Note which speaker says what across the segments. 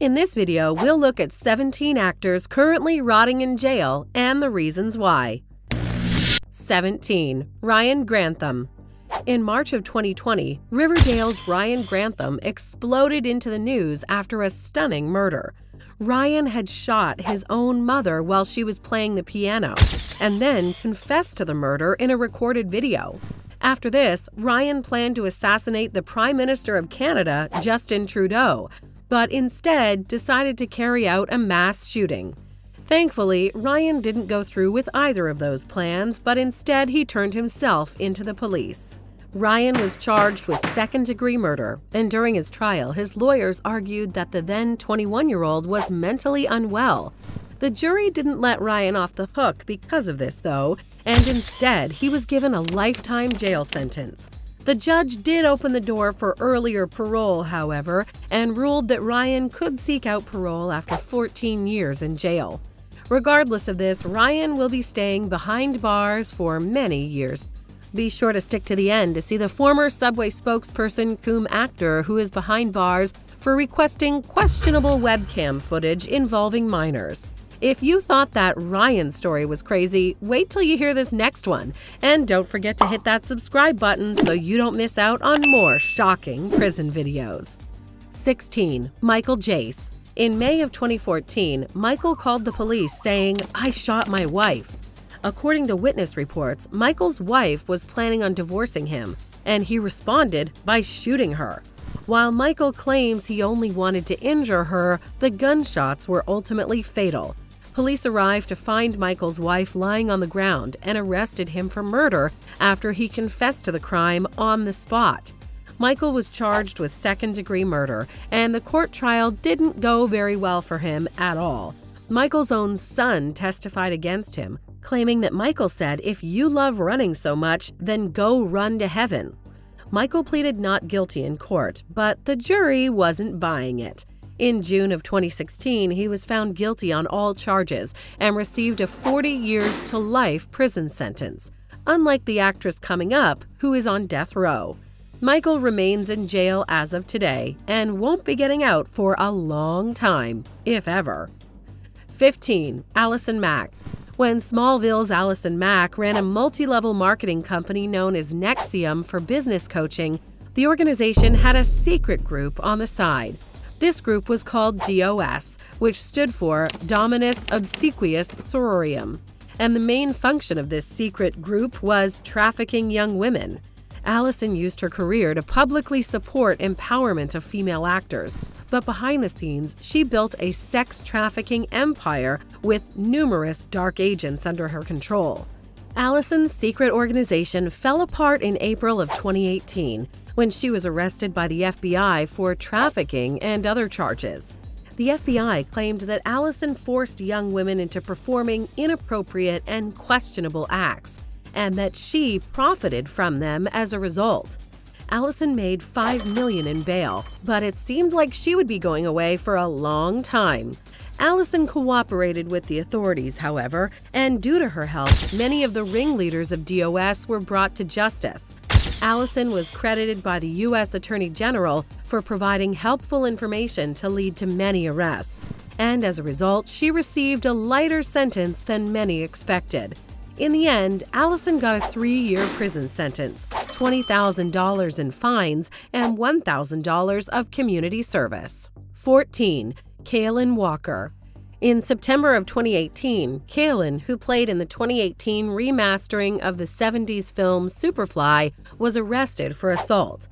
Speaker 1: In this video, we'll look at 17 actors currently rotting in jail and the reasons why. 17. Ryan Grantham. In March of 2020, Riverdale's Ryan Grantham exploded into the news after a stunning murder. Ryan had shot his own mother while she was playing the piano and then confessed to the murder in a recorded video. After this, Ryan planned to assassinate the Prime Minister of Canada, Justin Trudeau, but instead decided to carry out a mass shooting. Thankfully, Ryan didn't go through with either of those plans, but instead he turned himself into the police. Ryan was charged with second degree murder, and during his trial, his lawyers argued that the then 21 year old was mentally unwell. The jury didn't let Ryan off the hook because of this, though, and instead he was given a lifetime jail sentence. The judge did open the door for earlier parole, however, and ruled that Ryan could seek out parole after 14 years in jail. Regardless of this, Ryan will be staying behind bars for many years. Be sure to stick to the end to see the former Subway spokesperson cum actor who is behind bars for requesting questionable webcam footage involving minors. If you thought that Ryan story was crazy, wait till you hear this next one. And don't forget to hit that subscribe button so you don't miss out on more shocking prison videos. 16. Michael Jace. In May of 2014, Michael called the police saying, I shot my wife. According to witness reports, Michael's wife was planning on divorcing him, and he responded by shooting her. While Michael claims he only wanted to injure her, the gunshots were ultimately fatal, Police arrived to find Michael's wife lying on the ground and arrested him for murder after he confessed to the crime on the spot. Michael was charged with second degree murder, and the court trial didn't go very well for him at all. Michael's own son testified against him, claiming that Michael said, If you love running so much, then go run to heaven. Michael pleaded not guilty in court, but the jury wasn't buying it. In June of 2016, he was found guilty on all charges and received a 40 years to life prison sentence, unlike the actress coming up, who is on death row. Michael remains in jail as of today and won't be getting out for a long time, if ever. 15. Allison Mack. When Smallville's Allison Mack ran a multi level marketing company known as NXIVM for business coaching, the organization had a secret group on the side this group was called DOS, which stood for Dominus Obsequious Sororium, and the main function of this secret group was trafficking young women. Allison used her career to publicly support empowerment of female actors, but behind the scenes, she built a sex trafficking empire with numerous dark agents under her control. Allison's secret organization fell apart in April of 2018 when she was arrested by the FBI for trafficking and other charges. The FBI claimed that Allison forced young women into performing inappropriate and questionable acts, and that she profited from them as a result. Allison made 5 million in bail, but it seemed like she would be going away for a long time. Allison cooperated with the authorities, however, and due to her help, many of the ringleaders of DOS were brought to justice. Allison was credited by the U.S. Attorney General for providing helpful information to lead to many arrests. And as a result, she received a lighter sentence than many expected. In the end, Allison got a three year prison sentence, $20,000 in fines, and $1,000 of community service. 14. Kaalan Walker. In September of 2018, Kaalan, who played in the 2018 remastering of the 70s film Superfly, was arrested for assault.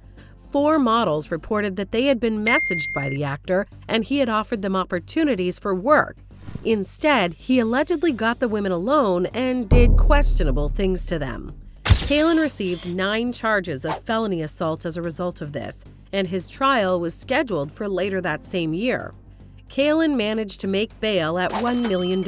Speaker 1: Four models reported that they had been messaged by the actor and he had offered them opportunities for work. Instead, he allegedly got the women alone and did questionable things to them. Kaalan received nine charges of felony assault as a result of this, and his trial was scheduled for later that same year. Kaalan managed to make bail at $1 million,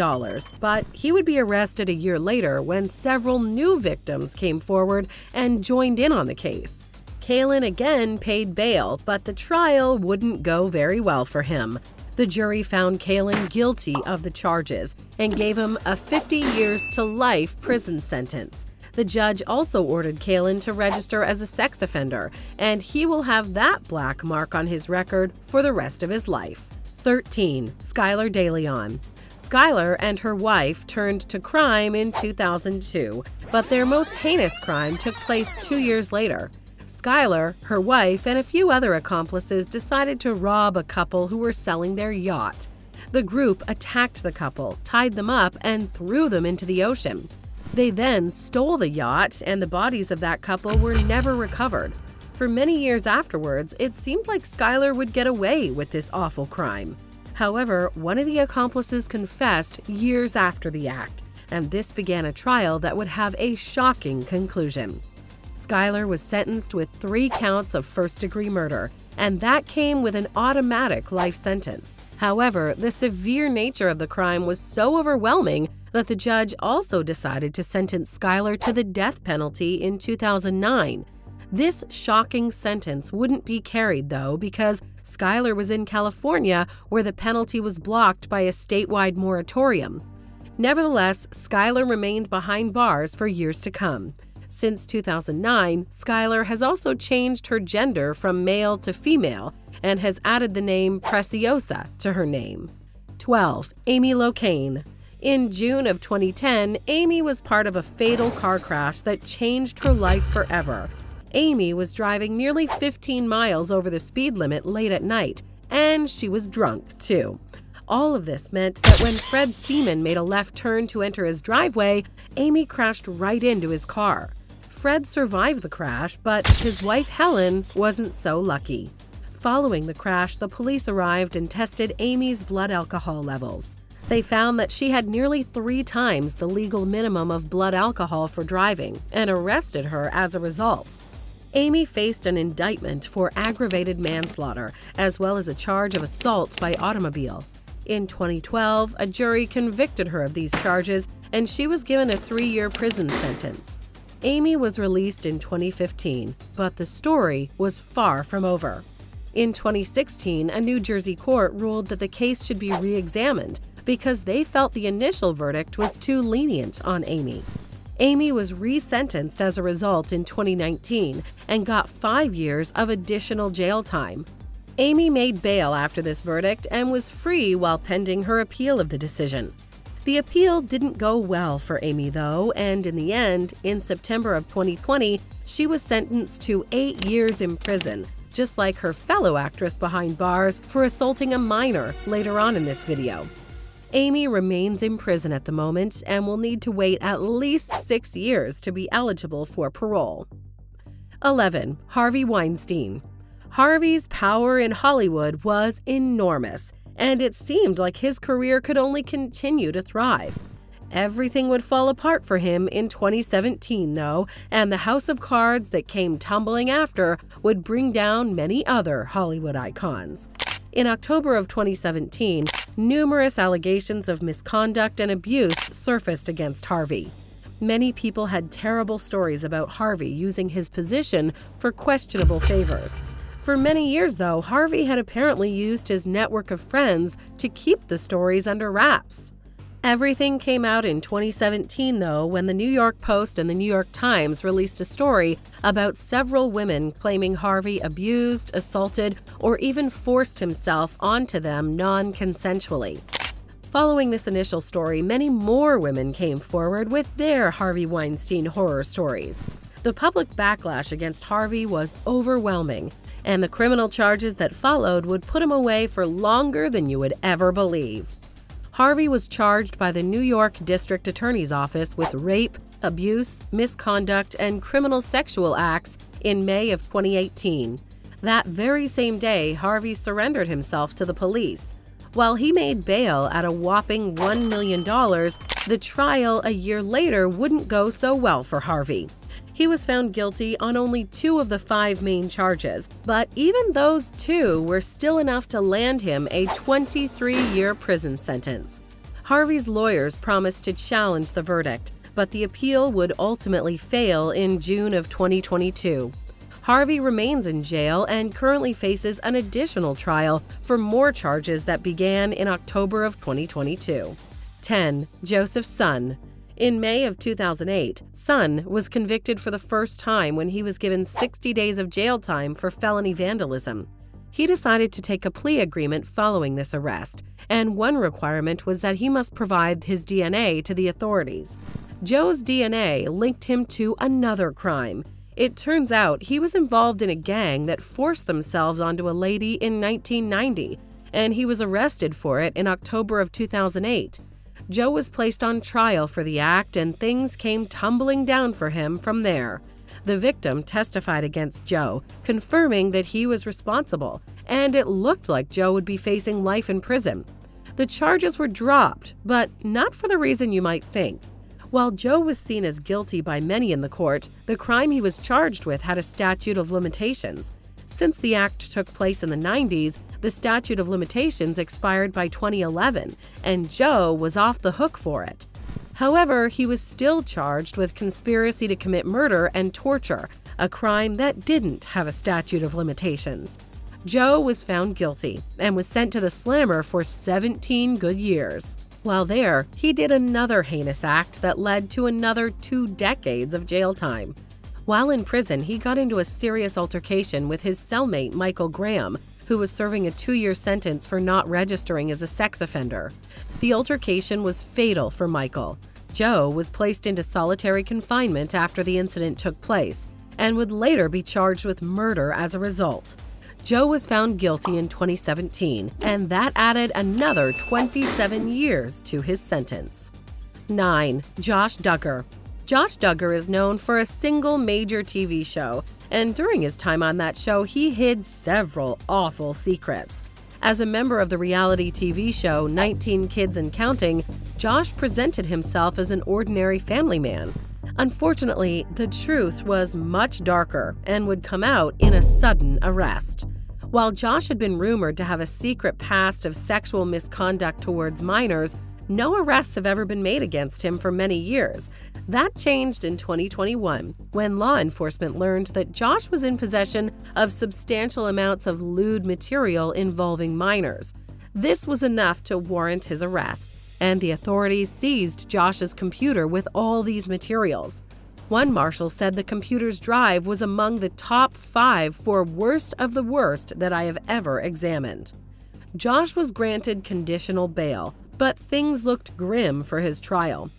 Speaker 1: but he would be arrested a year later when several new victims came forward and joined in on the case. Kaalan again paid bail, but the trial wouldn't go very well for him. The jury found Kaalan guilty of the charges and gave him a 50 years to life prison sentence. The judge also ordered Kaalan to register as a sex offender, and he will have that black mark on his record for the rest of his life. 13. Skylar DeLeon. Skylar and her wife turned to crime in 2002, but their most heinous crime took place two years later. Skylar, her wife, and a few other accomplices decided to rob a couple who were selling their yacht. The group attacked the couple, tied them up, and threw them into the ocean. They then stole the yacht, and the bodies of that couple were never recovered. For many years afterwards, it seemed like Skylar would get away with this awful crime. However, one of the accomplices confessed years after the act, and this began a trial that would have a shocking conclusion. Skylar was sentenced with three counts of first degree murder, and that came with an automatic life sentence. However, the severe nature of the crime was so overwhelming that the judge also decided to sentence Skylar to the death penalty in 2009. This shocking sentence wouldn't be carried, though, because Skylar was in California where the penalty was blocked by a statewide moratorium. Nevertheless, Skylar remained behind bars for years to come. Since 2009, Skylar has also changed her gender from male to female and has added the name Preciosa to her name. 12. Amy Locane. In June of 2010, Amy was part of a fatal car crash that changed her life forever. Amy was driving nearly 15 miles over the speed limit late at night, and she was drunk too. All of this meant that when Fred Seeman made a left turn to enter his driveway, Amy crashed right into his car. Fred survived the crash, but his wife Helen wasn't so lucky. Following the crash, the police arrived and tested Amy's blood alcohol levels. They found that she had nearly three times the legal minimum of blood alcohol for driving and arrested her as a result. Amy faced an indictment for aggravated manslaughter, as well as a charge of assault by automobile. In 2012, a jury convicted her of these charges, and she was given a three year prison sentence. Amy was released in 2015, but the story was far from over. In 2016, a New Jersey court ruled that the case should be re examined because they felt the initial verdict was too lenient on Amy. Amy was resentenced as a result in 2019 and got five years of additional jail time. Amy made bail after this verdict and was free while pending her appeal of the decision. The appeal didn't go well for Amy, though, and in the end, in September of 2020, she was sentenced to eight years in prison just like her fellow actress behind bars for assaulting a minor later on in this video. Amy remains in prison at the moment and will need to wait at least six years to be eligible for parole. 11. Harvey Weinstein. Harvey's power in Hollywood was enormous, and it seemed like his career could only continue to thrive. Everything would fall apart for him in 2017, though, and the house of cards that came tumbling after would bring down many other Hollywood icons. In October of 2017, numerous allegations of misconduct and abuse surfaced against Harvey. Many people had terrible stories about Harvey using his position for questionable favors. For many years, though, Harvey had apparently used his network of friends to keep the stories under wraps. Everything came out in 2017, though, when the New York Post and the New York Times released a story about several women claiming Harvey abused, assaulted, or even forced himself onto them non consensually. Following this initial story, many more women came forward with their Harvey Weinstein horror stories. The public backlash against Harvey was overwhelming, and the criminal charges that followed would put him away for longer than you would ever believe. Harvey was charged by the New York District Attorney's Office with rape, abuse, misconduct, and criminal sexual acts in May of 2018. That very same day, Harvey surrendered himself to the police. While he made bail at a whopping $1 million, the trial a year later wouldn't go so well for Harvey. He was found guilty on only two of the five main charges, but even those two were still enough to land him a 23 year prison sentence. Harvey's lawyers promised to challenge the verdict, but the appeal would ultimately fail in June of 2022. Harvey remains in jail and currently faces an additional trial for more charges that began in October of 2022. 10. Joseph Son in May of 2008, Son was convicted for the first time when he was given 60 days of jail time for felony vandalism. He decided to take a plea agreement following this arrest, and one requirement was that he must provide his DNA to the authorities. Joe's DNA linked him to another crime. It turns out he was involved in a gang that forced themselves onto a lady in 1990, and he was arrested for it in October of 2008. Joe was placed on trial for the act, and things came tumbling down for him from there. The victim testified against Joe, confirming that he was responsible, and it looked like Joe would be facing life in prison. The charges were dropped, but not for the reason you might think. While Joe was seen as guilty by many in the court, the crime he was charged with had a statute of limitations. Since the act took place in the 90s, the statute of limitations expired by 2011, and Joe was off the hook for it. However, he was still charged with conspiracy to commit murder and torture, a crime that didn't have a statute of limitations. Joe was found guilty and was sent to the slammer for 17 good years. While there, he did another heinous act that led to another two decades of jail time. While in prison, he got into a serious altercation with his cellmate Michael Graham, who was serving a two year sentence for not registering as a sex offender. The altercation was fatal for Michael. Joe was placed into solitary confinement after the incident took place and would later be charged with murder as a result. Joe was found guilty in 2017, and that added another 27 years to his sentence. 9. Josh Duggar. Josh Duggar is known for a single major TV show, and during his time on that show, he hid several awful secrets. As a member of the reality TV show 19 Kids and Counting, Josh presented himself as an ordinary family man. Unfortunately, the truth was much darker and would come out in a sudden arrest. While Josh had been rumored to have a secret past of sexual misconduct towards minors, no arrests have ever been made against him for many years. That changed in 2021 when law enforcement learned that Josh was in possession of substantial amounts of lewd material involving minors. This was enough to warrant his arrest, and the authorities seized Josh's computer with all these materials. One marshal said the computer's drive was among the top five for worst of the worst that I have ever examined. Josh was granted conditional bail, but things looked grim for his trial.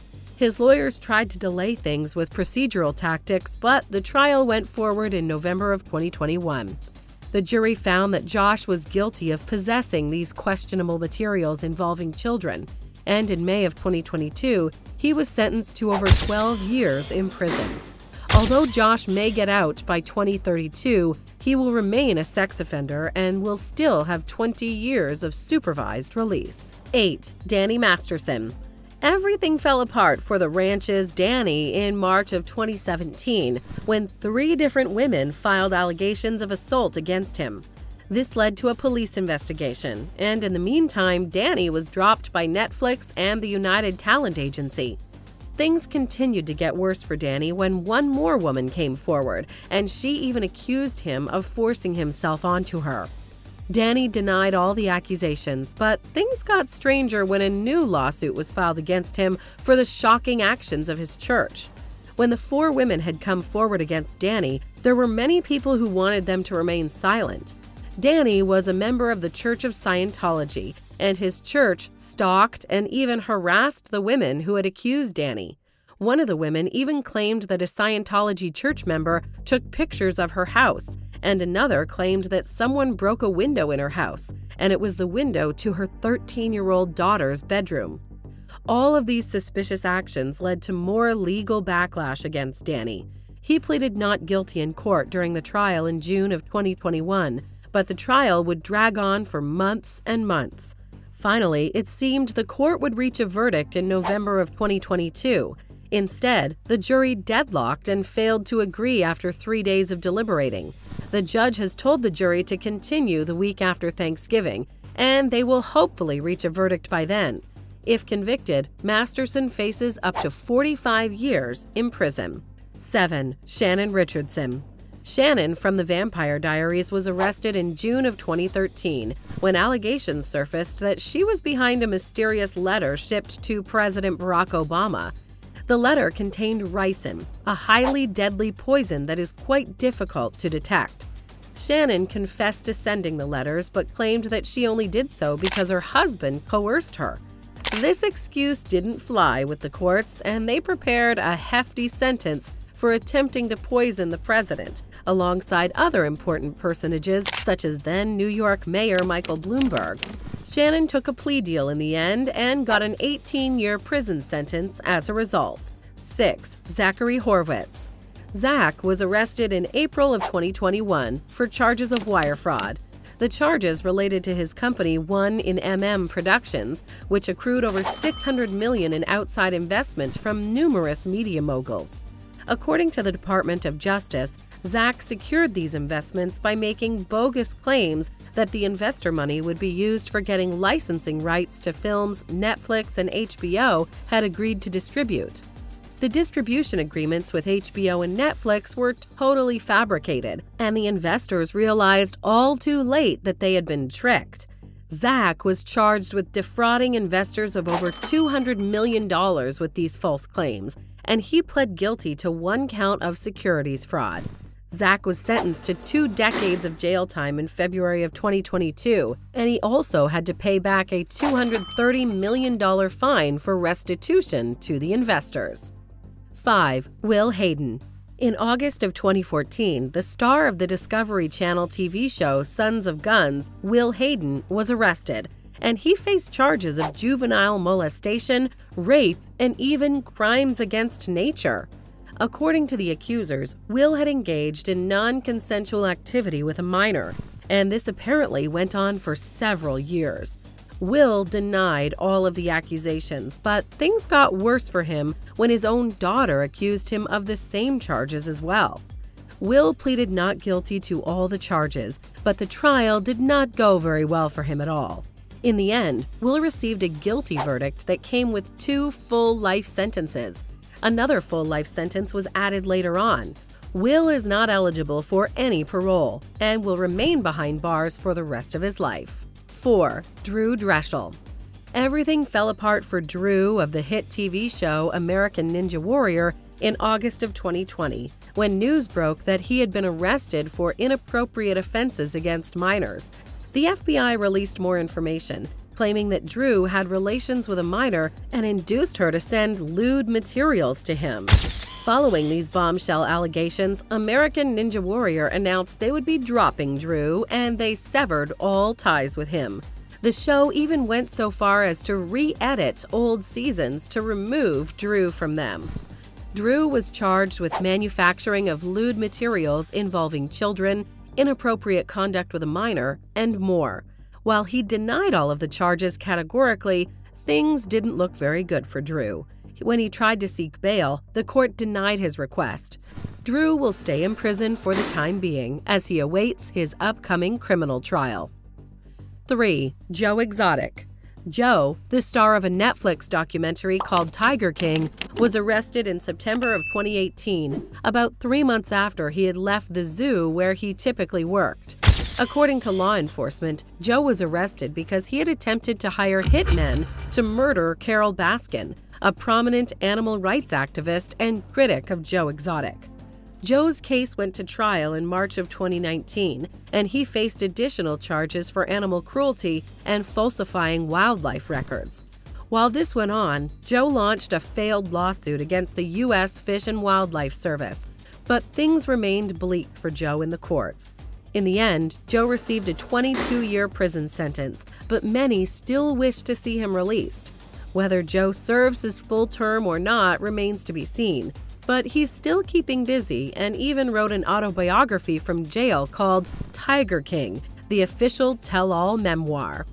Speaker 1: His lawyers tried to delay things with procedural tactics, but the trial went forward in November of 2021. The jury found that Josh was guilty of possessing these questionable materials involving children, and in May of 2022, he was sentenced to over 12 years in prison. Although Josh may get out by 2032, he will remain a sex offender and will still have 20 years of supervised release. 8. Danny Masterson. Everything fell apart for the ranch's Danny in March of 2017 when three different women filed allegations of assault against him. This led to a police investigation, and in the meantime, Danny was dropped by Netflix and the United Talent Agency. Things continued to get worse for Danny when one more woman came forward, and she even accused him of forcing himself onto her. Danny denied all the accusations, but things got stranger when a new lawsuit was filed against him for the shocking actions of his church. When the four women had come forward against Danny, there were many people who wanted them to remain silent. Danny was a member of the Church of Scientology, and his church stalked and even harassed the women who had accused Danny. One of the women even claimed that a Scientology church member took pictures of her house, and another claimed that someone broke a window in her house, and it was the window to her 13 year old daughter's bedroom. All of these suspicious actions led to more legal backlash against Danny. He pleaded not guilty in court during the trial in June of 2021, but the trial would drag on for months and months. Finally, it seemed the court would reach a verdict in November of 2022. Instead, the jury deadlocked and failed to agree after three days of deliberating. The judge has told the jury to continue the week after Thanksgiving, and they will hopefully reach a verdict by then. If convicted, Masterson faces up to 45 years in prison. 7. Shannon Richardson Shannon from the Vampire Diaries was arrested in June of 2013 when allegations surfaced that she was behind a mysterious letter shipped to President Barack Obama. The letter contained ricin, a highly deadly poison that is quite difficult to detect. Shannon confessed to sending the letters but claimed that she only did so because her husband coerced her. This excuse didn't fly with the courts, and they prepared a hefty sentence for attempting to poison the president, alongside other important personages such as then New York Mayor Michael Bloomberg. Shannon took a plea deal in the end and got an 18 year prison sentence as a result. 6. Zachary Horwitz. Zach was arrested in April of 2021 for charges of wire fraud. The charges related to his company One in MM Productions, which accrued over 600 million in outside investment from numerous media moguls. According to the Department of Justice, Zach secured these investments by making bogus claims that the investor money would be used for getting licensing rights to films Netflix and HBO had agreed to distribute. The distribution agreements with HBO and Netflix were totally fabricated, and the investors realized all too late that they had been tricked. Zach was charged with defrauding investors of over $200 million with these false claims, and he pled guilty to one count of securities fraud. Zach was sentenced to two decades of jail time in February of 2022, and he also had to pay back a $230 million fine for restitution to the investors. 5. Will Hayden. In August of 2014, the star of the Discovery Channel TV show Sons of Guns, Will Hayden, was arrested, and he faced charges of juvenile molestation, rape, and even crimes against nature. According to the accusers, Will had engaged in non consensual activity with a minor, and this apparently went on for several years. Will denied all of the accusations, but things got worse for him when his own daughter accused him of the same charges as well. Will pleaded not guilty to all the charges, but the trial did not go very well for him at all. In the end, Will received a guilty verdict that came with two full life sentences, Another full life sentence was added later on. Will is not eligible for any parole and will remain behind bars for the rest of his life. 4. Drew Drechsel Everything fell apart for Drew of the hit TV show American Ninja Warrior in August of 2020 when news broke that he had been arrested for inappropriate offenses against minors. The FBI released more information, claiming that Drew had relations with a minor and induced her to send lewd materials to him. Following these bombshell allegations, American Ninja Warrior announced they would be dropping Drew and they severed all ties with him. The show even went so far as to re edit old seasons to remove Drew from them. Drew was charged with manufacturing of lewd materials involving children, inappropriate conduct with a minor, and more. While he denied all of the charges categorically, things didn't look very good for Drew. When he tried to seek bail, the court denied his request. Drew will stay in prison for the time being as he awaits his upcoming criminal trial. 3. Joe Exotic Joe, the star of a Netflix documentary called Tiger King, was arrested in September of 2018, about three months after he had left the zoo where he typically worked. According to law enforcement, Joe was arrested because he had attempted to hire hitmen to murder Carole Baskin, a prominent animal rights activist and critic of Joe Exotic. Joe's case went to trial in March of 2019, and he faced additional charges for animal cruelty and falsifying wildlife records. While this went on, Joe launched a failed lawsuit against the U.S. Fish and Wildlife Service, but things remained bleak for Joe in the courts. In the end, Joe received a 22 year prison sentence, but many still wish to see him released. Whether Joe serves his full term or not remains to be seen, but he's still keeping busy and even wrote an autobiography from jail called Tiger King, the official tell all memoir.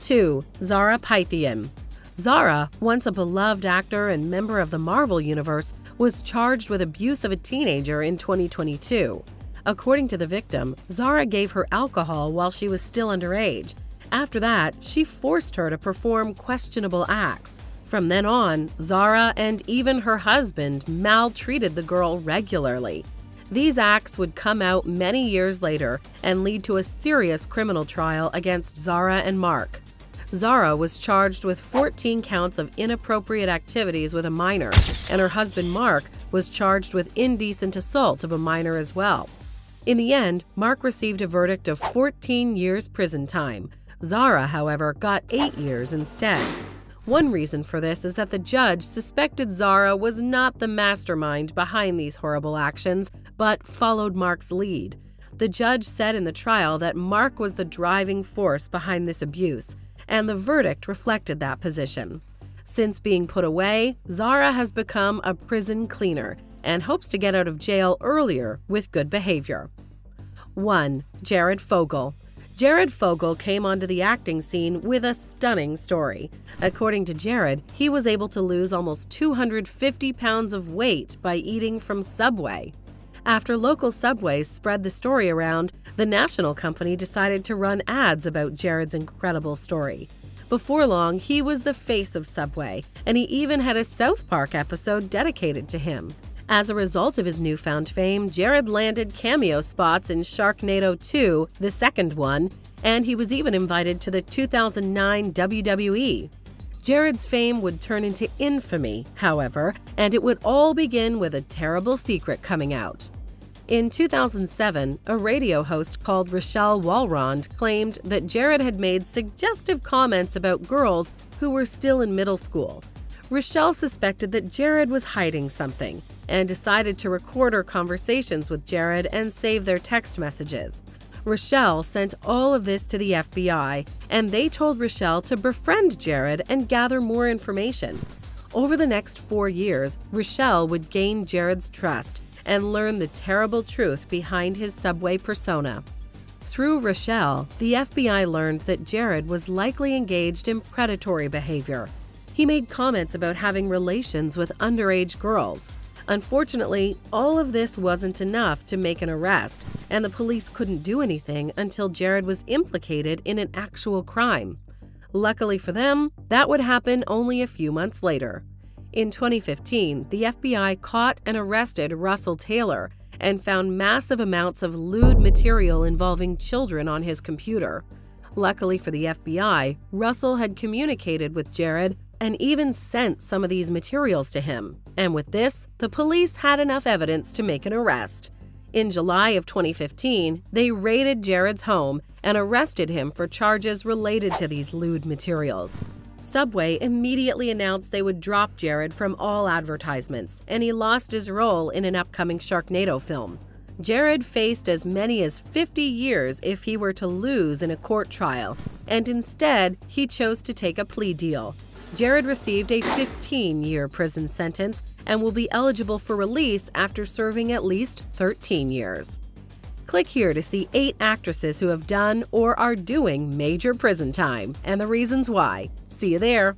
Speaker 1: 2. Zara Pythian Zara, once a beloved actor and member of the Marvel Universe, was charged with abuse of a teenager in 2022. According to the victim, Zara gave her alcohol while she was still underage. After that, she forced her to perform questionable acts. From then on, Zara and even her husband maltreated the girl regularly. These acts would come out many years later and lead to a serious criminal trial against Zara and Mark. Zara was charged with 14 counts of inappropriate activities with a minor, and her husband Mark was charged with indecent assault of a minor as well. In the end, Mark received a verdict of 14 years prison time. Zara, however, got 8 years instead. One reason for this is that the judge suspected Zara was not the mastermind behind these horrible actions, but followed Mark's lead. The judge said in the trial that Mark was the driving force behind this abuse, and the verdict reflected that position. Since being put away, Zara has become a prison cleaner and hopes to get out of jail earlier with good behavior. 1. Jared Fogle. Jared Fogle came onto the acting scene with a stunning story. According to Jared, he was able to lose almost 250 pounds of weight by eating from Subway. After local subways spread the story around, the national company decided to run ads about Jared's incredible story. Before long, he was the face of Subway, and he even had a South Park episode dedicated to him. As a result of his newfound fame, Jared landed cameo spots in Sharknado 2, the second one, and he was even invited to the 2009 WWE. Jared's fame would turn into infamy, however, and it would all begin with a terrible secret coming out. In 2007, a radio host called Rochelle Walrond claimed that Jared had made suggestive comments about girls who were still in middle school. Rochelle suspected that Jared was hiding something and decided to record her conversations with Jared and save their text messages. Rochelle sent all of this to the FBI, and they told Rochelle to befriend Jared and gather more information. Over the next four years, Rochelle would gain Jared's trust and learn the terrible truth behind his subway persona. Through Rochelle, the FBI learned that Jared was likely engaged in predatory behavior. He made comments about having relations with underage girls. Unfortunately, all of this wasn't enough to make an arrest, and the police couldn't do anything until Jared was implicated in an actual crime. Luckily for them, that would happen only a few months later. In 2015, the FBI caught and arrested Russell Taylor and found massive amounts of lewd material involving children on his computer. Luckily for the FBI, Russell had communicated with Jared and even sent some of these materials to him. And with this, the police had enough evidence to make an arrest. In July of 2015, they raided Jared's home and arrested him for charges related to these lewd materials. Subway immediately announced they would drop Jared from all advertisements, and he lost his role in an upcoming Sharknado film. Jared faced as many as 50 years if he were to lose in a court trial, and instead, he chose to take a plea deal. Jared received a 15 year prison sentence and will be eligible for release after serving at least 13 years. Click here to see eight actresses who have done or are doing major prison time and the reasons why. See you there.